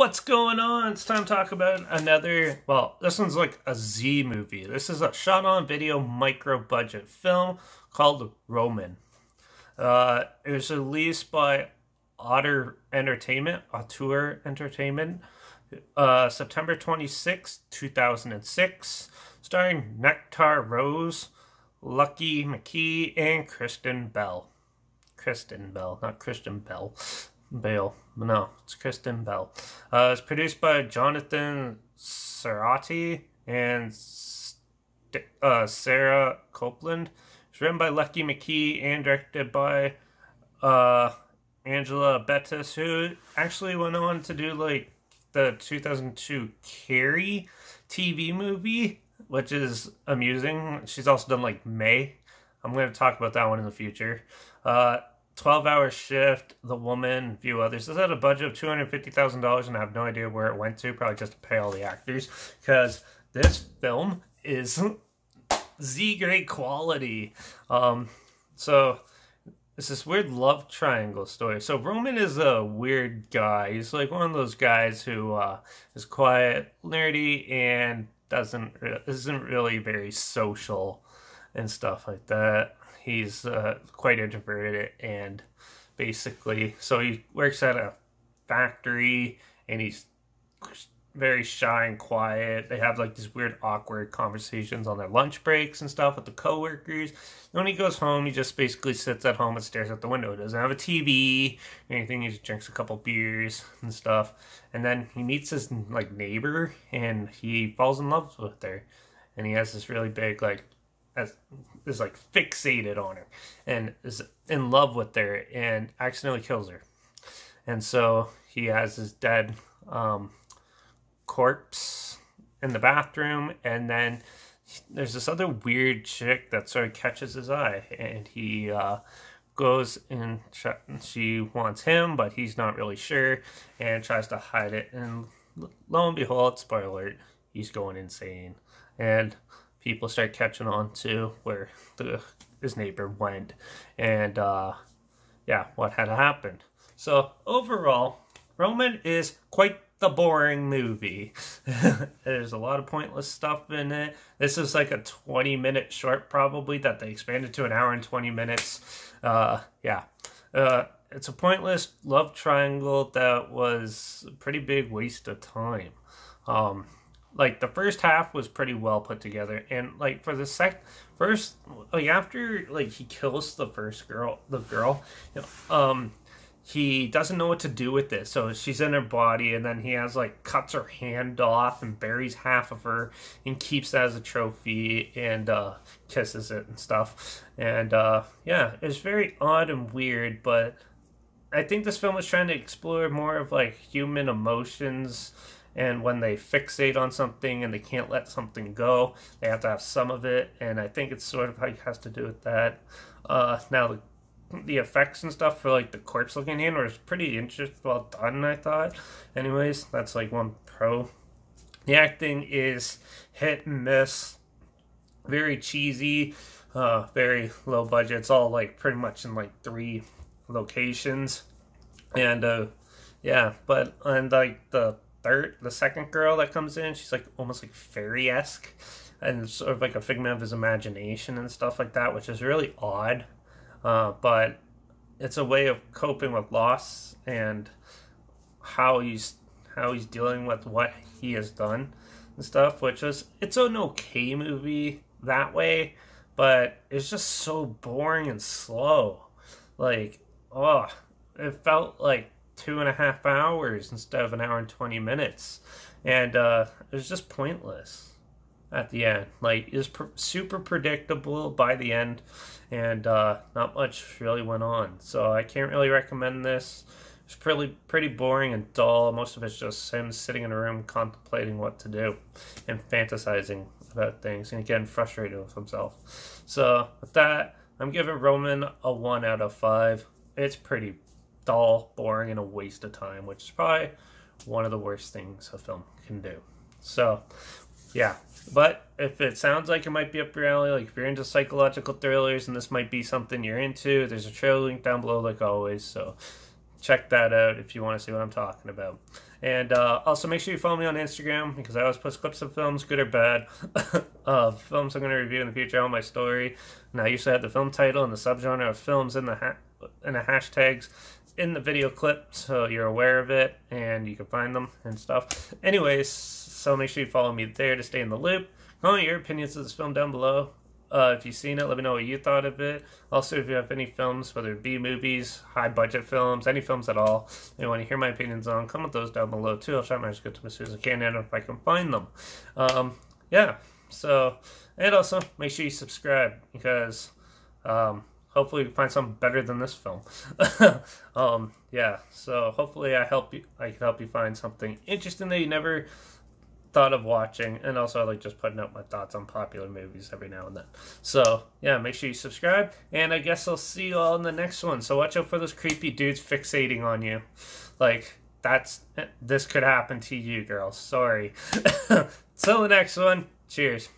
What's going on? It's time to talk about another, well, this one's like a Z movie. This is a shot on video micro budget film called Roman. Uh, it was released by Otter Entertainment, Auteur Entertainment, uh, September 26, 2006, starring Nectar Rose, Lucky McKee, and Kristen Bell. Kristen Bell, not Christian Bell. Bale. No, it's Kristen Bell. Uh, it's produced by Jonathan Serati and uh, Sarah Copeland. It's written by Lucky McKee and directed by uh, Angela Bettis, who actually went on to do like the 2002 Carrie TV movie, which is amusing. She's also done like May. I'm going to talk about that one in the future. Uh, 12 hour shift, The Woman, a few others. This had a budget of $250,000 and I have no idea where it went to, probably just to pay all the actors. Because this film is Z grade quality. Um, so it's this weird love triangle story. So Roman is a weird guy. He's like one of those guys who uh, is quiet, nerdy, and doesn't isn't really very social and stuff like that he's uh, quite introverted and basically so he works at a factory and he's very shy and quiet. They have like these weird awkward conversations on their lunch breaks and stuff with the coworkers. And when he goes home, he just basically sits at home and stares out the window. He doesn't have a TV or anything. He just drinks a couple beers and stuff. And then he meets his like neighbor and he falls in love with her. And he has this really big like as is like fixated on her and is in love with her and accidentally kills her. And so he has his dead um, corpse in the bathroom, and then there's this other weird chick that sort of catches his eye, and he uh, goes and she wants him, but he's not really sure, and tries to hide it. And lo and behold, spoiler alert, he's going insane. And people start catching on to where the his neighbor went. And uh, yeah what had happened. So overall roman is quite the boring movie. There's a lot of pointless stuff in it. This is like a 20 minute short probably that they expanded to an hour and 20 minutes. Uh, yeah. Uh, it's a pointless love triangle that was a pretty big waste of time. Um, like the first half was pretty well put together. And like for the sec first like after like he kills the first girl the girl you know, um he doesn't know what to do with this so she's in her body and then he has like cuts her hand off and buries half of her and keeps that as a trophy and uh kisses it and stuff. And uh yeah it's very odd and weird but i think this film was trying to explore more of like human emotions and when they fixate on something and they can't let something go, they have to have some of it, and I think it's sort of like has to do with that. Uh, now the the effects and stuff for like the corpse looking in was pretty interesting, well done. I thought. Anyways, that's like one pro. The acting is hit and miss, very cheesy, uh, very low budget. It's all like pretty much in like three locations, and uh, yeah, but and like the third, the second girl that comes in, she's like almost like fairy esque, and sort of like a figment of his imagination and stuff like that, which is really odd. Uh, but it's a way of coping with loss and how he's how he's dealing with what he has done and stuff. Which is it's an okay movie that way, but it's just so boring and slow. Like, oh, it felt like two and a half hours instead of an hour and 20 minutes. And uh, it was just pointless at the end. Like, it was pr- super predictable by the end, and uh, not much really went on. So I can't really recommend this. It's pretty pretty boring and dull. Most of it's just him sitting in a room contemplating what to do and fantasizing about things and getting frustrated with himself. So with that, I'm giving Roman a one out of five. It's pretty dull, boring, and a waste of time, which is probably one of the worst things a film can do. So, yeah. But if it sounds like it might be up your alley, like if you're into psychological thrillers and this might be something you're into, there's a trailer link down below, like always. So, check that out if you want to see what I'm talking about. And uh, also make sure you follow me on Instagram because I always post clips of films, good or bad, of films I'm going to review in the future on my story. And I usually have the film title and the subgenre of films in the ha- in the hashtags in the video clip so you're aware of it and you can find them and stuff. Anyways, so make sure you follow me there to stay in the loop. Comment your opinions of this film down below. Uh, if you've seen it, let me know what you thought of it. Also, if you have any films, whether it be movies, high budget films, any films at all, you want to hear my opinions on, comment those down below too. I'll try my best to get them as soon as I can if I can find them. Um, yeah, so, and also make sure you subscribe because um, hopefully we find something better than this film. um, yeah, so hopefully I help you. I can help you find something interesting that you never thought of watching, and also I like just putting out my thoughts on popular movies every now and then. So yeah, make sure you subscribe, and I guess I'll see you all in the next one. So watch out for those creepy dudes fixating on you, like that's this could happen to you, girls. Sorry. Till the next one. Cheers.